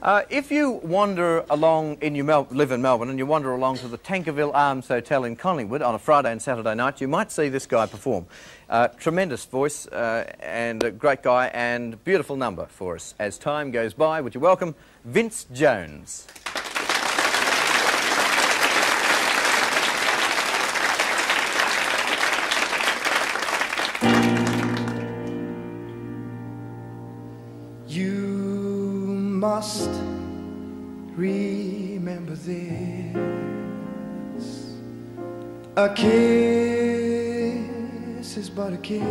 Uh, if you wander along in Mel- live in Melbourne and you wander along to the Tankerville Arms Hotel in Collingwood on a Friday and Saturday night, you might see this guy perform. Uh, tremendous voice uh, and a great guy and beautiful number for us. As time goes by, would you welcome Vince Jones? Must remember this. A kiss is but a kiss.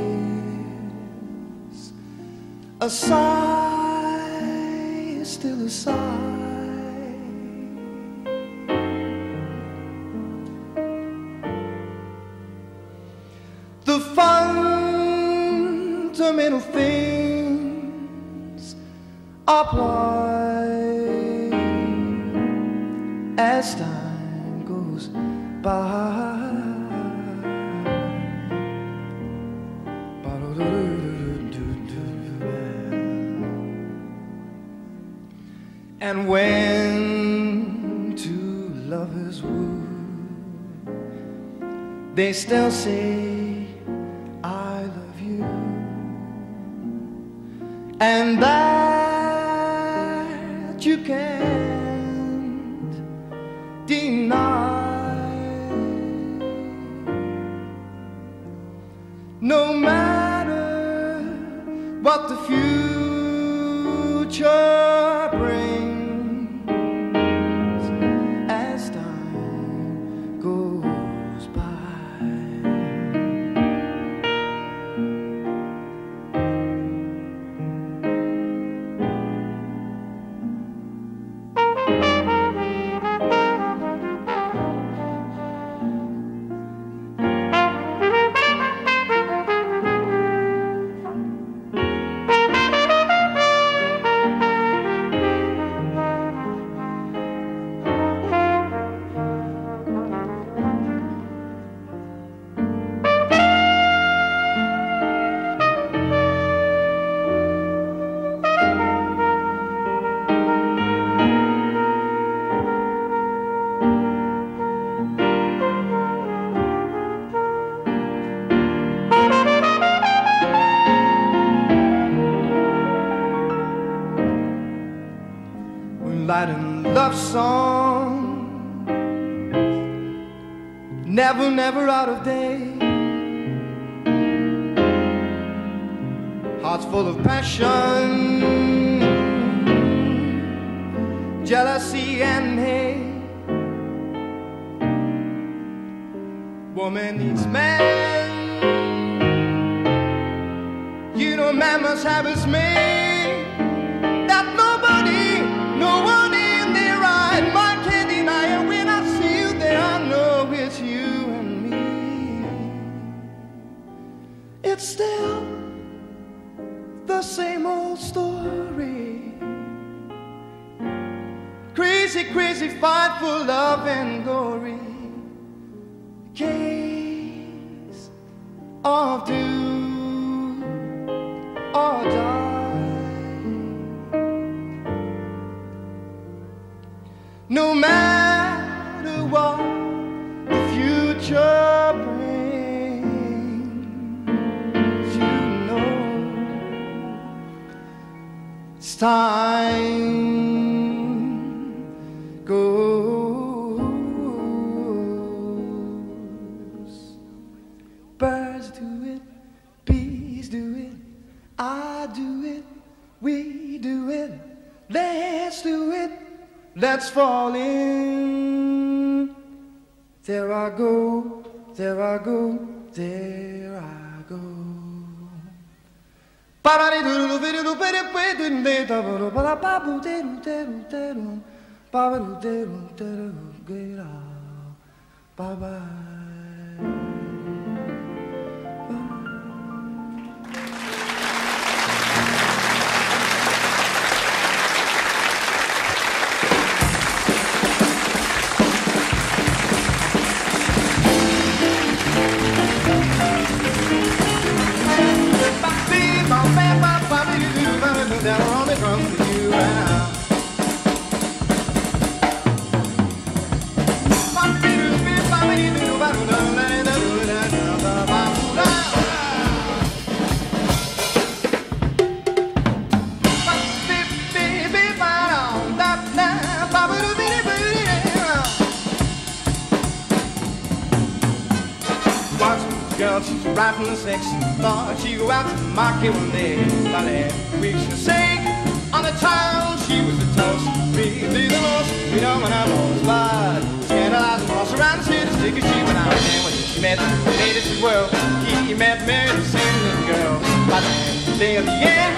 A sigh is still a sigh. The fundamental things apply as time goes by. And when two lovers woo, they still say, I love you. And that you can't the future And love song. Never, never out of date. Hearts full of passion Jealousy and hate Woman needs man You know man must have his mate that nobody, no one in their right mind can deny. And when I see you there, I know it's you and me. It's still the same old story. Crazy, crazy fight for love and glory. Case of do or die. No matter what the future brings, you know it's time Birds do it, bees do it, I do it, we do it, let's do it. Let's fall in. There I go, there I go, there I go. Bye bye. Right from the six. Thought she'd go out to market one day. By last week she sang on the town. She was the toast. Really the most. We know when on the spot. Scandalized boss around the city. Stick she went out and when she met the as well. He met Mary, the same little girl. By the day of the end.